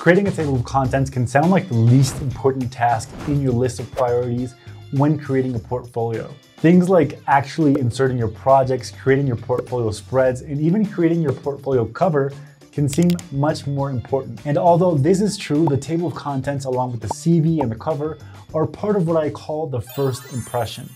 Creating a table of contents can sound like the least important task in your list of priorities when creating a portfolio. Things like actually inserting your projects, creating your portfolio spreads, and even creating your portfolio cover can seem much more important. And although this is true, the table of contents along with the CV and the cover are part of what I call the first impression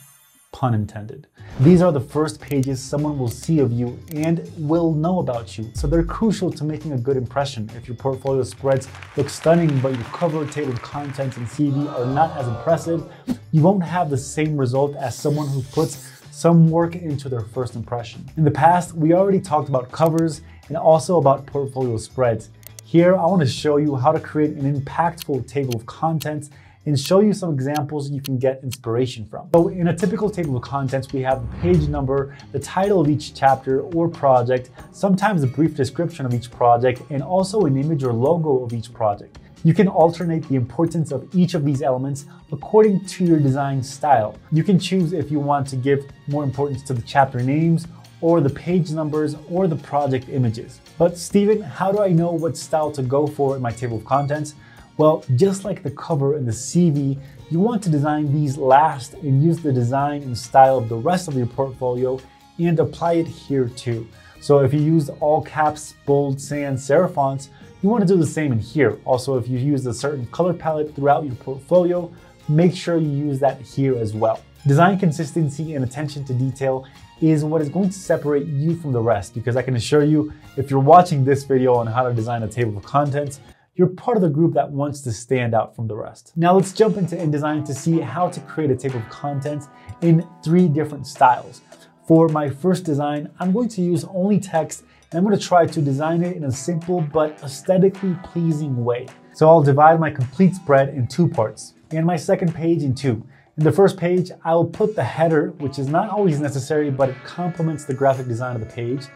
pun intended. These are the first pages someone will see of you and will know about you, so they're crucial to making a good impression. If your portfolio spreads look stunning, but your cover, table of contents, and CV are not as impressive, you won't have the same result as someone who puts some work into their first impression. In the past, we already talked about covers and also about portfolio spreads. Here, I want to show you how to create an impactful table of contents and show you some examples you can get inspiration from. So in a typical table of contents, we have the page number, the title of each chapter or project, sometimes a brief description of each project, and also an image or logo of each project. You can alternate the importance of each of these elements according to your design style. You can choose if you want to give more importance to the chapter names or the page numbers or the project images. But Steven, how do I know what style to go for in my table of contents? Well, just like the cover and the CV, you want to design these last and use the design and style of the rest of your portfolio and apply it here too. So if you use all caps, bold, sans, serif fonts, you want to do the same in here. Also, if you use a certain color palette throughout your portfolio, make sure you use that here as well. Design consistency and attention to detail is what is going to separate you from the rest because I can assure you, if you're watching this video on how to design a table of contents, you're part of the group that wants to stand out from the rest. Now let's jump into InDesign to see how to create a table of contents in three different styles. For my first design, I'm going to use only text and I'm going to try to design it in a simple but aesthetically pleasing way. So I'll divide my complete spread in two parts and my second page in two. In the first page, I will put the header, which is not always necessary, but it complements the graphic design of the page.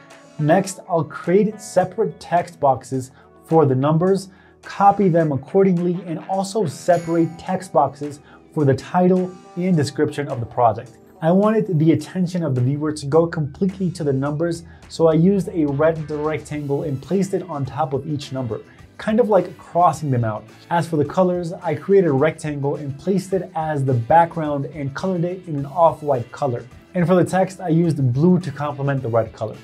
Next, I'll create separate text boxes for the numbers, copy them accordingly, and also separate text boxes for the title and description of the project. I wanted the attention of the viewer to go completely to the numbers, so I used a red rectangle and placed it on top of each number, kind of like crossing them out. As for the colors, I created a rectangle and placed it as the background and colored it in an off-white color. And for the text, I used blue to complement the red color.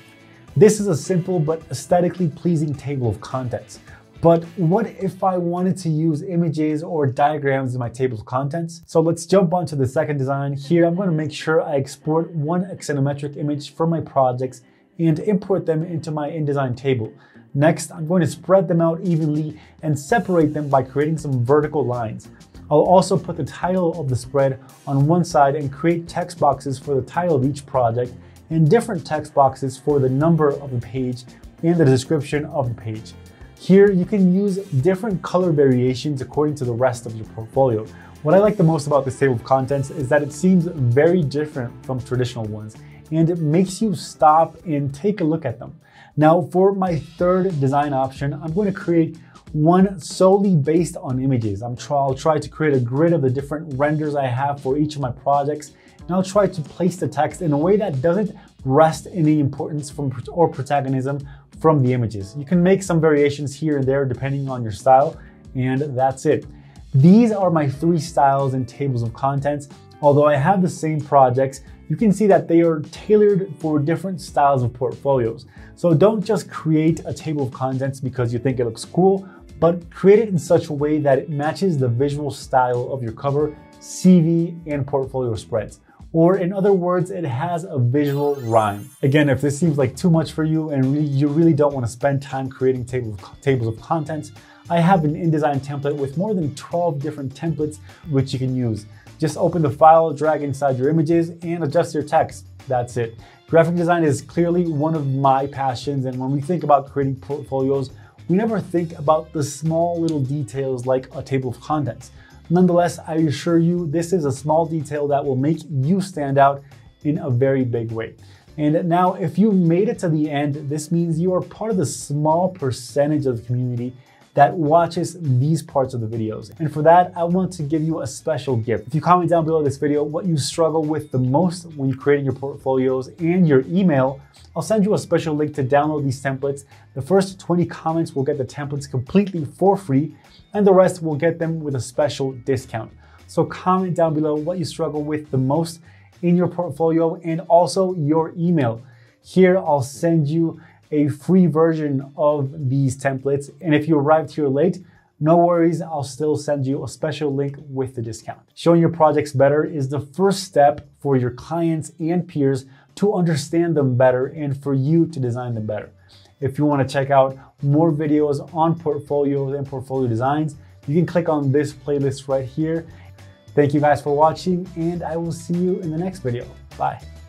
This is a simple but aesthetically pleasing table of contents. But what if I wanted to use images or diagrams in my table of contents? So let's jump onto the second design. Here, I'm gonna make sure I export one axonometric image from my projects and import them into my InDesign table. Next, I'm going to spread them out evenly and separate them by creating some vertical lines. I'll also put the title of the spread on one side and create text boxes for the title of each project and different text boxes for the number of the page and the description of the page. Here, you can use different color variations according to the rest of your portfolio. What I like the most about this table of contents is that it seems very different from traditional ones and it makes you stop and take a look at them. Now, for my third design option, I'm going to create one solely based on images. I'm try, I'll try to create a grid of the different renders I have for each of my projects, and I'll try to place the text in a way that doesn't wrest any importance from or protagonism from the images. You can make some variations here and there depending on your style, and that's it. These are my three styles and tables of contents. Although I have the same projects, you can see that they are tailored for different styles of portfolios. So don't just create a table of contents because you think it looks cool, but create it in such a way that it matches the visual style of your cover, CV, and portfolio spreads. Or in other words, it has a visual rhyme. Again, if this seems like too much for you and really, you really don't want to spend time creating tables of, tables of contents, I have an InDesign template with more than 12 different templates which you can use. Just open the file, drag inside your images, and adjust your text. That's it. Graphic design is clearly one of my passions, and when we think about creating portfolios, we never think about the small little details like a table of contents. Nonetheless, I assure you, this is a small detail that will make you stand out in a very big way. And now, if you made it to the end, this means you are part of the small percentage of the community that watches these parts of the videos. And for that, I want to give you a special gift. If you comment down below this video what you struggle with the most when you're creating your portfolios and your email, I'll send you a special link to download these templates. The first 20 comments will get the templates completely for free, and the rest will get them with a special discount. So comment down below what you struggle with the most in your portfolio and also your email. Here, I'll send you a free version of these templates. And if you arrived here late, no worries, I'll still send you a special link with the discount. Showing your projects better is the first step for your clients and peers to understand them better and for you to design them better. If you want to check out more videos on portfolios and portfolio designs, you can click on this playlist right here. Thank you guys for watching and I will see you in the next video. Bye.